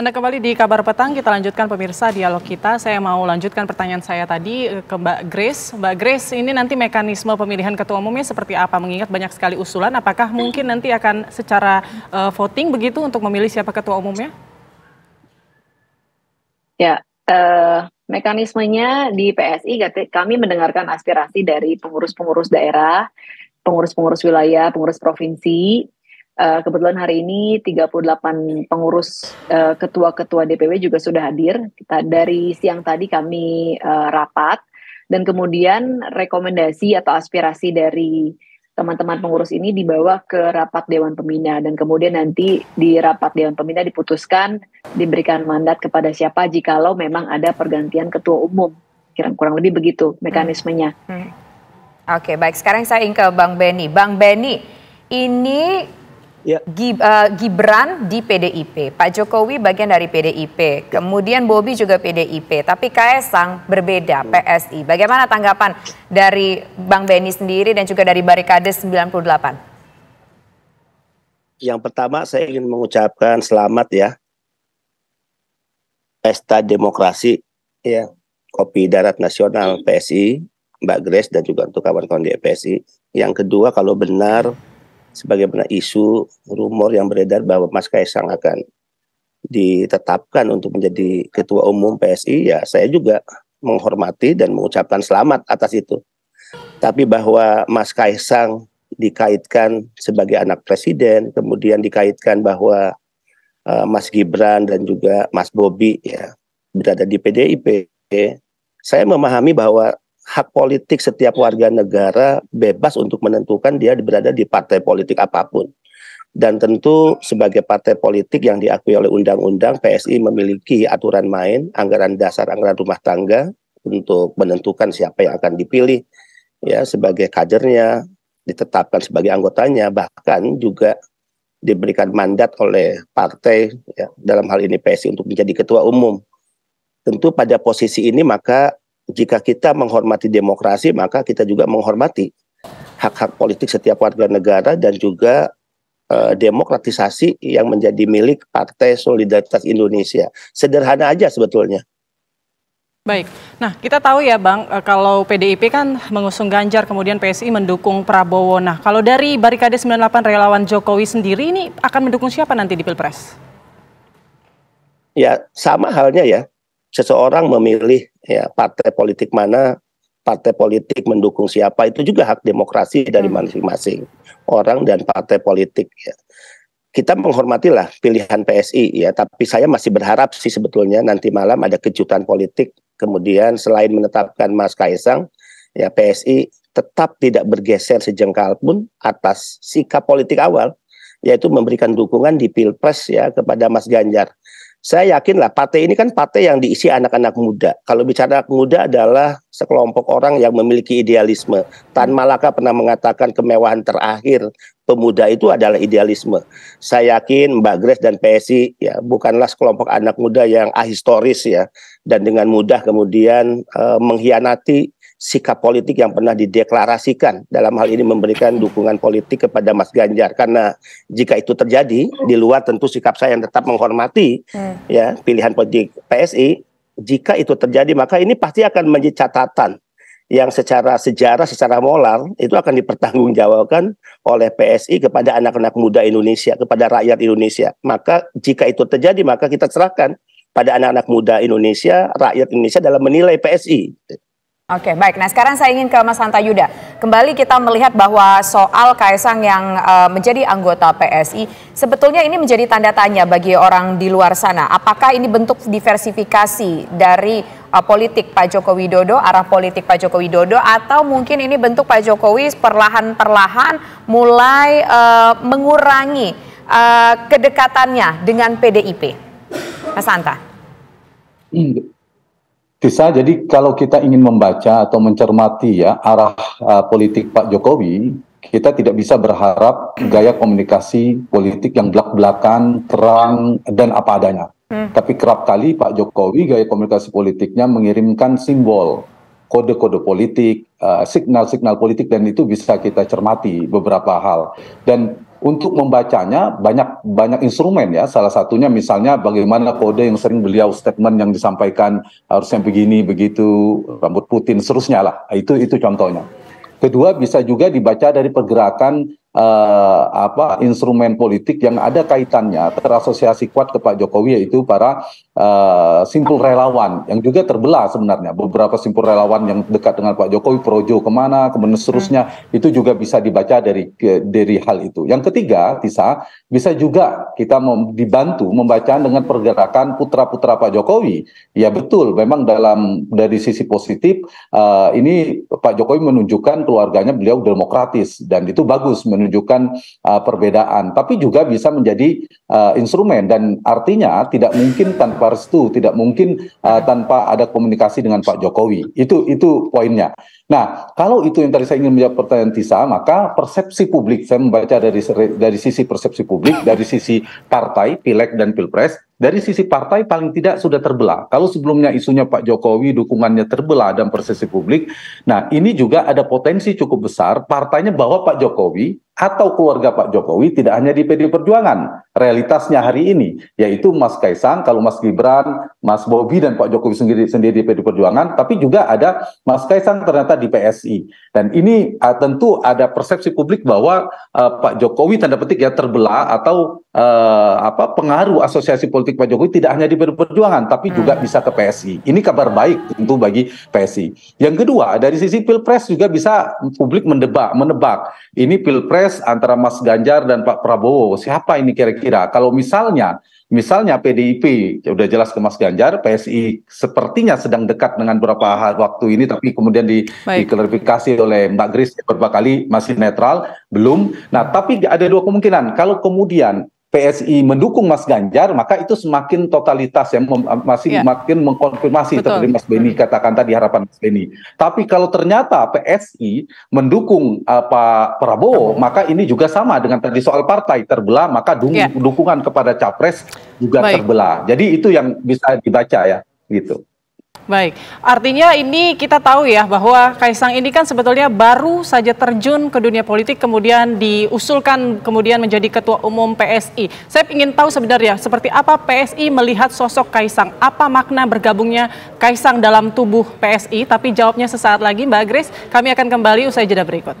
Anda kembali di Kabar Petang, kita lanjutkan pemirsa dialog kita. Saya mau lanjutkan pertanyaan saya tadi ke Mbak Grace. Mbak Grace, ini nanti mekanisme pemilihan ketua umumnya seperti apa? Mengingat banyak sekali usulan, apakah mungkin nanti akan secara uh, voting begitu untuk memilih siapa ketua umumnya? Ya, uh, mekanismenya di PSI kami mendengarkan aspirasi dari pengurus-pengurus daerah, pengurus-pengurus wilayah, pengurus provinsi, Uh, kebetulan hari ini 38 pengurus uh, ketua-ketua DPW juga sudah hadir. Kita dari siang tadi kami uh, rapat dan kemudian rekomendasi atau aspirasi dari teman-teman pengurus ini dibawa ke rapat Dewan Pembina dan kemudian nanti di rapat Dewan Pembina diputuskan diberikan mandat kepada siapa jikalau memang ada pergantian ketua umum. Kira kurang lebih begitu mekanismenya. Hmm. Hmm. Oke, baik. Sekarang saya ingin ke Bang Beni. Bang Beni, ini Ya. uh, Gibran di PDIP, Pak Jokowi bagian dari PDIP, kemudian Bobi juga PDIP, tapi Kaisang berbeda PSI. Bagaimana tanggapan dari Bang Beni sendiri dan juga dari Barikades 98? Yang pertama saya ingin mengucapkan selamat ya. Pesta Demokrasi ya, Kopi Darat Nasional PSI, Mbak Grace dan juga untuk kawan-kawan di PSI. Yang kedua kalau benar sebagaimana isu rumor yang beredar bahwa Mas Kaisang akan ditetapkan untuk menjadi ketua umum PSI ya saya juga menghormati dan mengucapkan selamat atas itu. Tapi bahwa Mas Kaisang dikaitkan sebagai anak presiden, kemudian dikaitkan bahwa uh, Mas Gibran dan juga Mas Bobi ya berada di PDIP, saya memahami bahwa hak politik setiap warga negara bebas untuk menentukan dia berada di partai politik apa pun. Dan tentu sebagai partai politik yang diakui oleh undang-undang, PSI memiliki aturan main, anggaran dasar, anggaran rumah tangga untuk menentukan siapa yang akan dipilih ya sebagai kadernya, ditetapkan sebagai anggotanya, bahkan juga diberikan mandat oleh partai ya, dalam hal ini PSI untuk menjadi ketua umum. Tentu pada posisi ini maka jika kita menghormati demokrasi, maka kita juga menghormati hak-hak politik setiap warga negara dan juga uh, demokratisasi yang menjadi milik Partai Solidaritas Indonesia. Sederhana aja sebetulnya. Baik, nah kita tahu ya Bang, eh, kalau PDIP kan mengusung Ganjar, kemudian PSI mendukung Prabowo. Nah kalau dari Barikade 98 relawan Jokowi sendiri ini akan mendukung siapa nanti di Pilpres? Ya sama halnya ya, seseorang memilih ya partai politik mana, partai politik mendukung siapa itu juga hak demokrasi dari hmm. masing-masing orang dan partai politik ya. Kita menghormatilah pilihan PSI ya, tapi saya masih berharap sih sebetulnya nanti malam ada kejutan politik. Kemudian selain menetapkan Mas Kaisang, ya PSI tetap tidak bergeser sejengkal pun atas sikap politik awal, yaitu memberikan dukungan di Pilpres ya kepada Mas Ganjar saya yakin lah partai ini kan partai yang diisi anak-anak muda. Kalau bicara anak muda adalah sekelompok orang yang memiliki idealisme. Tan Malaka pernah mengatakan kemewahan terakhir pemuda itu adalah idealisme. Saya yakin Mbak Grace dan PSI ya bukanlah sekelompok anak muda yang ahistoris ya dan dengan mudah kemudian uh, mengkhianati sikap politik yang pernah dideklarasikan dalam hal ini memberikan dukungan politik kepada Mas Ganjar. Karena jika itu terjadi di luar tentu sikap saya yang tetap menghormati hmm. ya pilihan politik PSI jika itu terjadi maka ini pasti akan menjadi catatan yang secara sejarah secara moral itu akan dipertanggungjawabkan oleh PSI kepada anak-anak muda Indonesia kepada rakyat Indonesia. Maka jika itu terjadi maka kita serahkan pada anak-anak muda Indonesia rakyat Indonesia dalam menilai PSI Oke, baik. Nah, sekarang saya ingin ke Mas Hanta Yuda. Kembali kita melihat bahwa soal Kaisang yang uh, menjadi anggota PSI, sebetulnya ini menjadi tanda tanya bagi orang di luar sana. Apakah ini bentuk diversifikasi dari uh, politik Pak Joko Widodo, arah politik Pak Joko Widodo, atau mungkin ini bentuk Pak Jokowi perlahan-perlahan mulai uh, mengurangi uh, kedekatannya dengan PDIP? Mas Hanta. Hmm, bisa jadi kalau kita ingin membaca atau mencermati ya arah uh, politik Pak Jokowi, kita tidak bisa berharap gaya komunikasi politik yang belak-belakan, terang dan apa adanya. Hmm. Tapi kerap kali Pak Jokowi gaya komunikasi politiknya mengirimkan simbol, kode-kode politik, signal signal-signal politik dan itu bisa kita cermati beberapa hal. Dan untuk membacanya banyak banyak instrumen ya. Salah satunya misalnya bagaimana kode yang sering beliau statement yang disampaikan harusnya begini begitu rambut Putin seterusnya lah. Itu itu contohnya. Kedua bisa juga dibaca dari pergerakan uh, apa instrumen politik yang ada kaitannya terasosiasi kuat ke Pak Jokowi yaitu para uh, simpul relawan yang juga terbelah sebenarnya beberapa simpul relawan yang dekat dengan Pak Jokowi projo ke mana kemudian seterusnya hmm. itu juga bisa dibaca dari dari hal itu. Yang ketiga Tisa bisa juga kita mem, dibantu membaca dengan pergerakan putra-putra Pak Jokowi. Ya betul memang dalam dari sisi positif uh, ini Pak Jokowi menunjukkan keluarganya beliau demokratis dan itu bagus menunjukkan uh, perbedaan, tapi juga bisa menjadi uh, instrumen dan artinya tidak mungkin tanpa restu, tidak mungkin uh, tanpa ada komunikasi dengan Pak Jokowi. Itu itu poinnya. Nah, kalau itu yang tadi saya ingin menjawab pertanyaan Tisa, maka persepsi publik saya membaca dari dari sisi persepsi publik, dari sisi partai, pileg dan pilpres, dari sisi partai paling tidak sudah terbelah. Kalau sebelumnya isunya Pak Jokowi dukungannya terbelah dan persepsi publik, nah ini juga ada potensi cukup besar partainya bahwa Pak Jokowi atau keluarga Pak Jokowi tidak hanya di PD Perjuangan. Realitasnya hari ini yaitu Mas Kaisang, kalau Mas Gibran, Mas Bobi dan Pak Jokowi sendiri sendiri di PD Perjuangan, tapi juga ada Mas Kaisang ternyata di PSI. Dan ini uh, tentu ada persepsi publik bahwa uh, Pak Jokowi tanda petik ya terbelah atau uh, apa pengaruh asosiasi politik Pak Jokowi tidak hanya di PD Perjuangan tapi hmm. juga bisa ke PSI. Ini kabar baik tentu bagi PSI. Yang kedua, dari sisi Pilpres juga bisa publik mendebak, menebak. Ini Pilpres antara Mas Ganjar dan Pak Prabowo. Siapa ini kira-kira? Kalau misalnya misalnya PDIP sudah jelas ke Mas Ganjar, PSI sepertinya sedang dekat dengan beberapa waktu ini, tapi kemudian di, diklarifikasi oleh Mbak Gris beberapa kali masih netral, belum. Nah, tapi ada dua kemungkinan. Kalau kemudian PSI mendukung Mas Ganjar, maka itu semakin totalitas ya masih yeah. makin mengkonfirmasi Betul. seperti Mas Beni katakan tadi harapan Mas Beni. Tapi kalau ternyata PSI mendukung uh, Pak Prabowo, maka ini juga sama dengan tadi soal partai terbelah, maka dung yeah. dukungan kepada capres juga Baik. terbelah. Jadi itu yang bisa dibaca ya, gitu. Baik, artinya ini kita tahu ya bahwa Kaisang ini kan sebetulnya baru saja terjun ke dunia politik kemudian diusulkan kemudian menjadi ketua umum PSI. Saya ingin tahu sebenarnya seperti apa PSI melihat sosok Kaisang, apa makna bergabungnya Kaisang dalam tubuh PSI, tapi jawabnya sesaat lagi Mbak Grace, kami akan kembali usai jeda berikut.